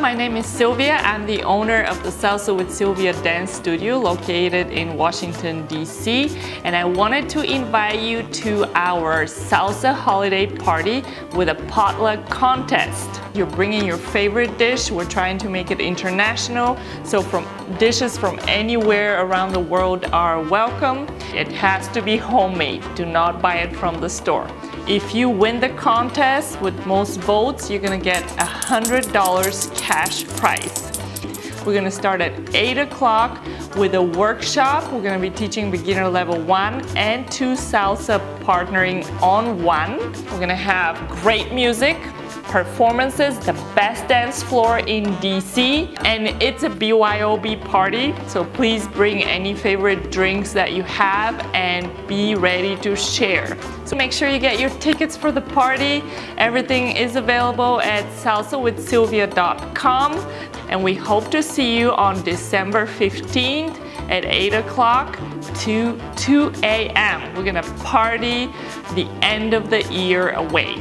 my name is Silvia. I'm the owner of the Salsa with Silvia Dance Studio located in Washington, D.C. And I wanted to invite you to our Salsa holiday party with a potluck contest. You're bringing your favorite dish. We're trying to make it international. So from dishes from anywhere around the world are welcome. It has to be homemade. Do not buy it from the store. If you win the contest with most votes, you're gonna get a $100 cash prize. We're gonna start at 8 o'clock with a workshop. We're gonna be teaching beginner level 1 and 2 salsa partnering on 1. We're gonna have great music, performances, the best dance floor in DC, and it's a BYOB party, so please bring any favorite drinks that you have and be ready to share. So make sure you get your tickets for the party. Everything is available at salsawithsilvia.com, and we hope to see you on December 15th at 8 o'clock to 2 a.m. We're gonna party the end of the year away.